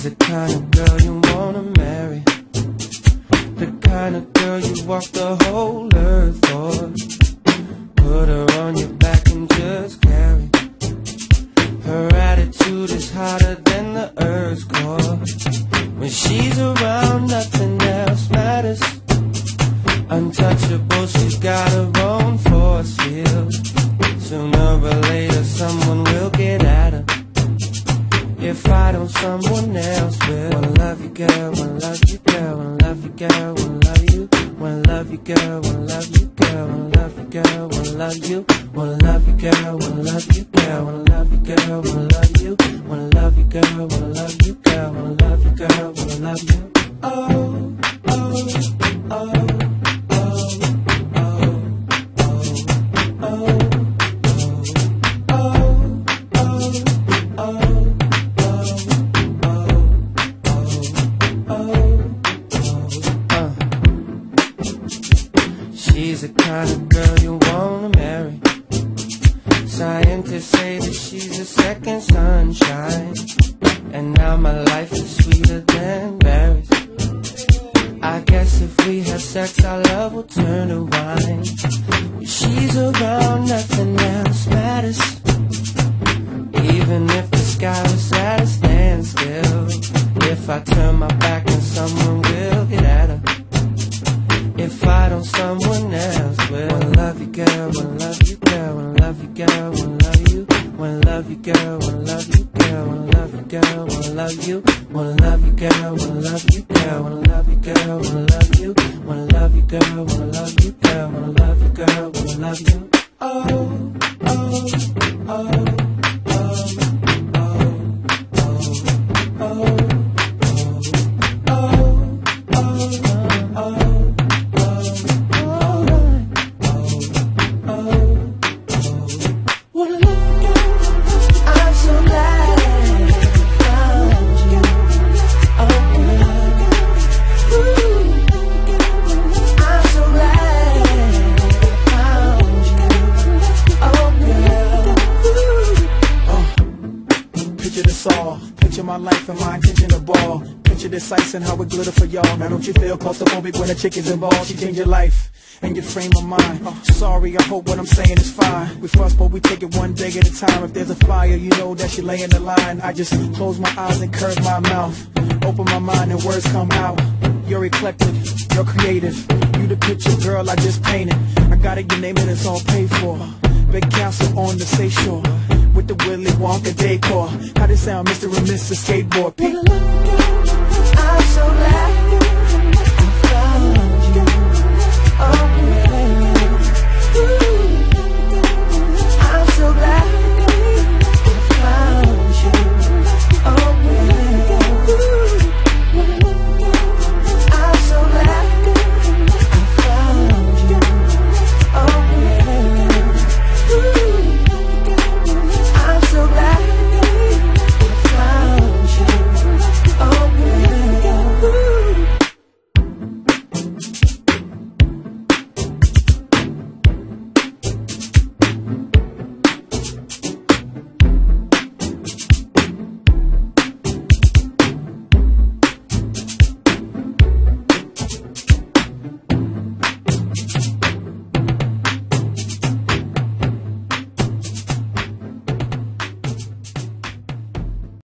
She's the kind of girl you wanna marry. The kind of girl you walk the whole earth for. Put her on your back and just carry. Her attitude is hotter than the earth's core. When she's around, nothing else matters. Untouchable, she's got her own force field. Sooner or later, someone will. If I don't, someone else will. Wanna love you, girl. Wanna love you, girl. Wanna love you, girl. Wanna love you. Wanna love you, girl. Wanna love you, girl. Wanna love you, girl. Wanna love you. Wanna love you, girl. Wanna love you, girl. Wanna love you, girl. Wanna love you. Wanna love you, girl. Wanna love you, girl. Wanna love you, girl. Wanna love you. Oh, She's the kind of girl you wanna marry. Scientists say that she's a second sunshine. And now my life is sweeter than berries. I guess if we have sex, our love will turn to wine. When she's around, nothing else matters. Even if the sky was at a standstill. If I turn my back, then someone will Wanna love you, girl. Wanna love you, girl. Wanna love you, girl. Wanna love you. Wanna love you, girl. Wanna love you, girl. Wanna love you, girl. Wanna love you. Wanna love you, girl. Wanna love you, girl. Wanna love you, girl. Wanna love you. Oh, oh, oh. I'm my life and my intention to ball. Picture this ice and how it glitter for y'all. Now don't you feel claustrophobic when a chick is involved? She change your life and your frame of mind. Sorry, I hope what I'm saying is fine. We fuss, but we take it one day at a time. If there's a fire, you know that she lay in the line. I just close my eyes and curve my mouth. Open my mind and words come out. You're eclectic, you're creative. You the picture, girl, I just painted. I got it, your name and it's all paid for. Big castle on the seashore. The Willy Wonka decor. How this sound, Mr. and Mrs. Skateboard? I'm so glad